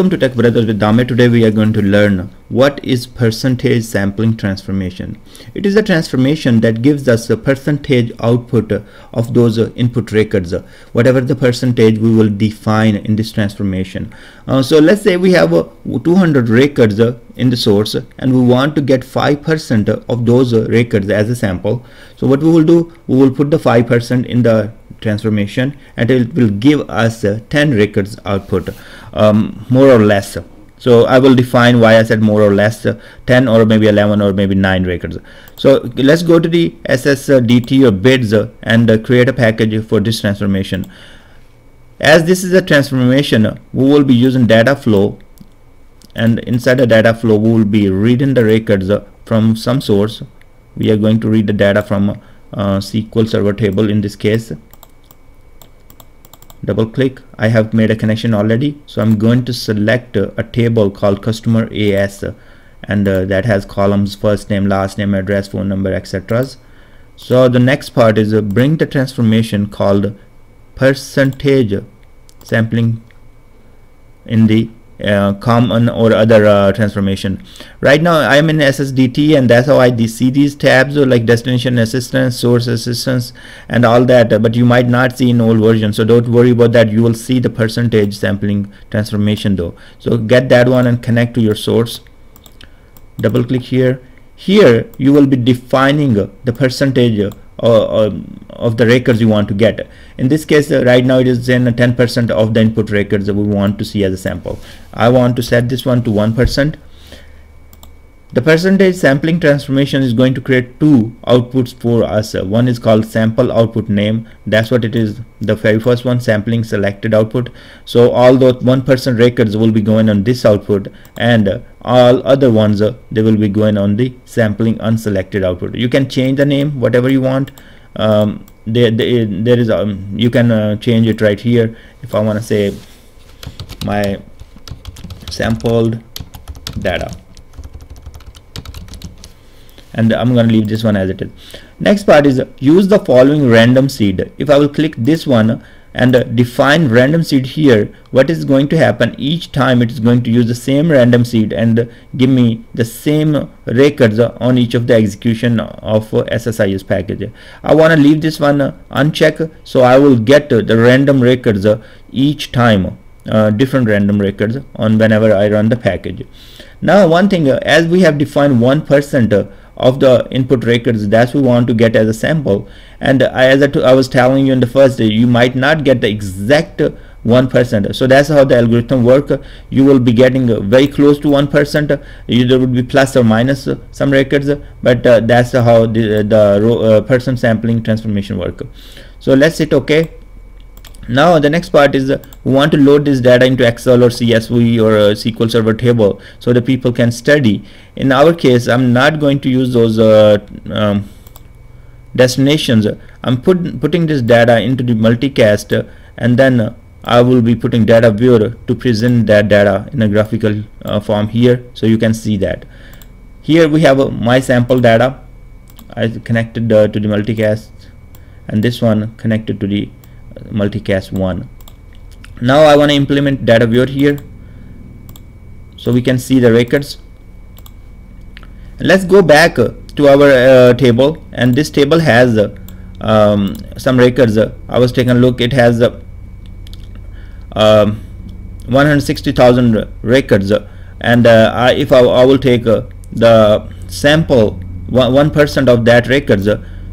Welcome to Tech Brothers with Dame. Today we are going to learn what is percentage sampling transformation. It is a transformation that gives us the percentage output of those input records. Whatever the percentage we will define in this transformation. Uh, so let's say we have uh, 200 records uh, in the source and we want to get 5% of those records as a sample. So what we will do, we will put the 5% in the transformation and it will give us uh, 10 records output um, more or less. So I will define why I said more or less uh, 10 or maybe 11 or maybe 9 records. So let's go to the SSDT or BIDS uh, and uh, create a package for this transformation. As this is a transformation we will be using data flow and inside the data flow we will be reading the records from some source. We are going to read the data from SQL Server table in this case double click. I have made a connection already so I'm going to select uh, a table called customer AS uh, and uh, that has columns first name last name address phone number etc so the next part is uh, bring the transformation called percentage sampling in the uh, common or other uh, transformation. Right now I am in SSDT and that's how I see these tabs or like destination assistance source assistance and all that but you might not see in old version. So don't worry about that. You will see the percentage sampling transformation though. So get that one and connect to your source. Double click here. Here you will be defining the percentage uh, of the records you want to get. In this case, uh, right now it is in 10% of the input records that we want to see as a sample. I want to set this one to 1%. The percentage sampling transformation is going to create two outputs for us. One is called sample output name. That's what it is. The very first one sampling selected output. So all those 1% records will be going on this output and all other ones uh, they will be going on the sampling unselected output. You can change the name whatever you want. Um, there, there, there is um, you can uh, change it right here. If I want to say my sampled data and I'm going to leave this one as it is. Next part is use the following random seed. If I will click this one and define random seed here, what is going to happen each time it is going to use the same random seed and give me the same records on each of the execution of SSIS package. I want to leave this one unchecked so I will get the random records each time uh, different random records on whenever I run the package. Now one thing as we have defined 1% of the input records that we want to get as a sample. And as I, was telling you in the first day you might not get the exact 1% so that's how the algorithm work. You will be getting very close to 1% there would be plus or minus some records but uh, that's how the, the uh, percent sampling transformation work. So let's hit ok now the next part is uh, we want to load this data into excel or csv or a sql server table so the people can study. In our case i'm not going to use those uh, um, destinations. I'm put, putting this data into the multicast uh, and then uh, I will be putting data viewer to present that data in a graphical uh, form here so you can see that. Here we have uh, my sample data. I connected uh, to the multicast and this one connected to the multicast 1 now I want to implement data viewer here so we can see the records. Let's go back to our uh, table and this table has uh, um, some records. I was taking a look it has uh, um, 160,000 records. And uh, I, if I, I, will take uh, the sample 1% of that records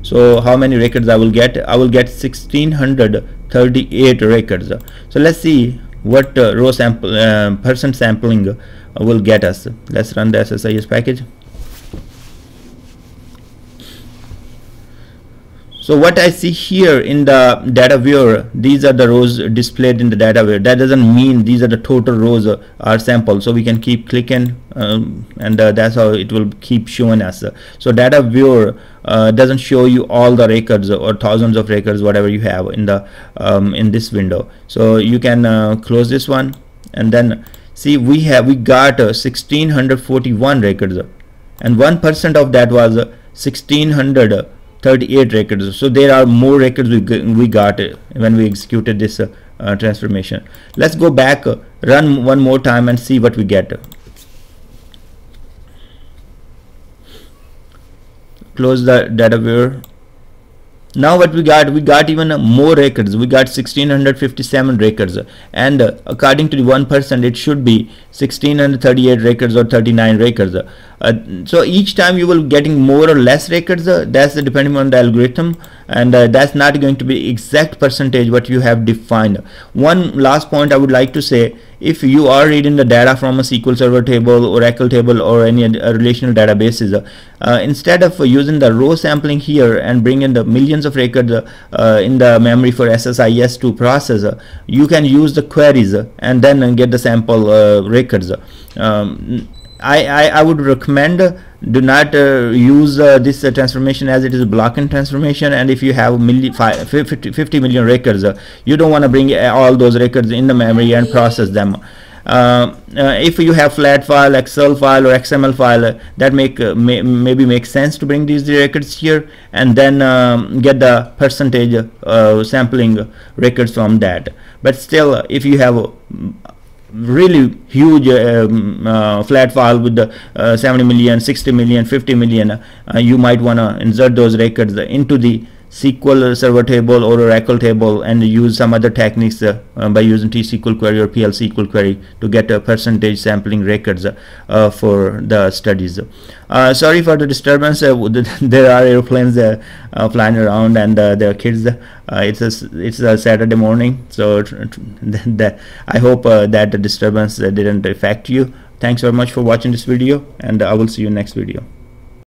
so how many records I will get I will get 1638 records so let's see what uh, row sample uh, percent sampling will get us let's run the SSIS package So what I see here in the data viewer, these are the rows displayed in the data viewer. That doesn't mean these are the total rows uh, are sampled. So we can keep clicking um, and uh, that's how it will keep showing us. So data viewer uh, doesn't show you all the records or thousands of records, whatever you have in the um, in this window. So you can uh, close this one and then see we have we got 1641 uh, records. And 1% of that was 1600 uh, 38 records. So there are more records we, we got when we executed this uh, uh, transformation. Let's go back uh, run one more time and see what we get close the data viewer. Now what we got we got even more records. We got 1657 records. And uh, according to the one person it should be 1638 records or 39 records. Uh, so each time you will getting more or less records. Uh, that's depending on the algorithm and uh, that's not going to be exact percentage what you have defined one last point i would like to say if you are reading the data from a SQL Server table, or Oracle table or any uh, relational databases, uh, instead of using the row sampling here and bringing the millions of records uh, in the memory for SSIS to process, you can use the queries and then get the sample records. Um, I, I, I, would recommend uh, do not uh, use uh, this transformation as it is a blocking transformation. And if you have milli 50, 50 million records you don't want to bring all those records in the memory and process them. Uh, uh, if you have flat file excel file or xml file uh, that make may, maybe makes sense to bring these records here and then um, get the percentage sampling records from that. But still if you have really huge um, uh, flat file with the uh, 70 million 60 million 50 million. Uh, you might want to insert those records into the SQL Server table or Oracle table and use some other techniques uh, uh, by using T-SQL query or PL SQL query to get a percentage sampling records uh, for the studies. Uh, sorry for the disturbance. Uh, there are airplanes uh, flying around and there are kids. it's a it's a Saturday morning, so I hope that the disturbance didn't affect you. Thanks very much for watching this video, and I will see you next video.